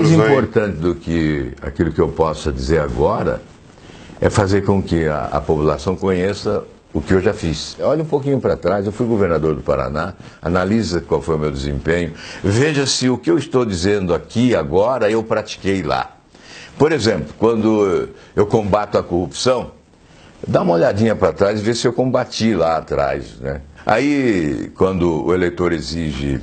Mais importante do que aquilo que eu possa dizer agora é fazer com que a, a população conheça o que eu já fiz. Olha um pouquinho para trás, eu fui governador do Paraná, analisa qual foi o meu desempenho, veja se o que eu estou dizendo aqui agora eu pratiquei lá. Por exemplo, quando eu combato a corrupção, dá uma olhadinha para trás e vê se eu combati lá atrás. Né? Aí, quando o eleitor exige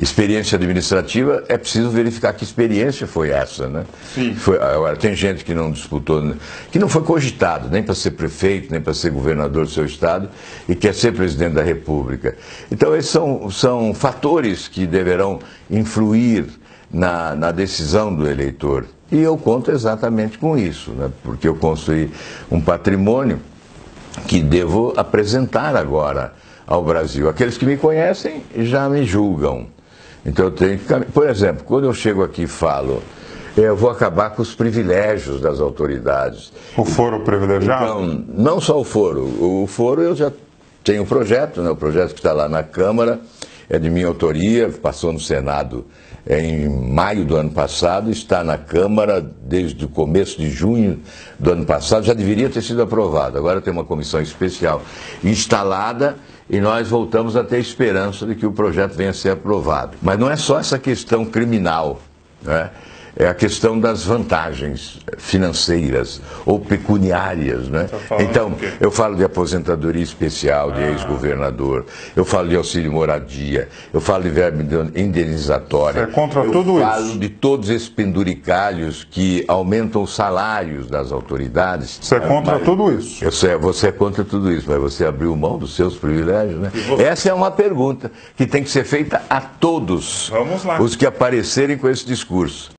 experiência administrativa, é preciso verificar que experiência foi essa, né? Sim. Foi, agora, tem gente que não disputou, né? que não foi cogitado nem para ser prefeito, nem para ser governador do seu estado e quer ser presidente da República. Então, esses são, são fatores que deverão influir na, na decisão do eleitor. E eu conto exatamente com isso, né? porque eu construí um patrimônio que devo apresentar agora ao Brasil. Aqueles que me conhecem já me julgam. Então eu tenho que. Por exemplo, quando eu chego aqui e falo, eh, eu vou acabar com os privilégios das autoridades. O foro privilegiado? Então, não só o foro. O foro eu já tenho um projeto, né? o projeto que está lá na Câmara é de minha autoria, passou no Senado em maio do ano passado, está na Câmara desde o começo de junho do ano passado, já deveria ter sido aprovado. Agora tem uma comissão especial instalada e nós voltamos a ter esperança de que o projeto venha a ser aprovado. Mas não é só essa questão criminal, né? É a questão das vantagens financeiras ou pecuniárias. Né? Tá Então, eu falo de aposentadoria especial de ex-governador, eu falo de auxílio moradia, eu falo de verba indenizatória. Você é contra eu tudo falo isso? de todos esses penduricalhos que aumentam os salários das autoridades. Você é contra tudo isso? Eu sei, você é contra tudo isso, mas você abriu mão dos seus privilégios, né? Essa é uma pergunta que tem que ser feita a todos Vamos lá. os que aparecerem com esse discurso.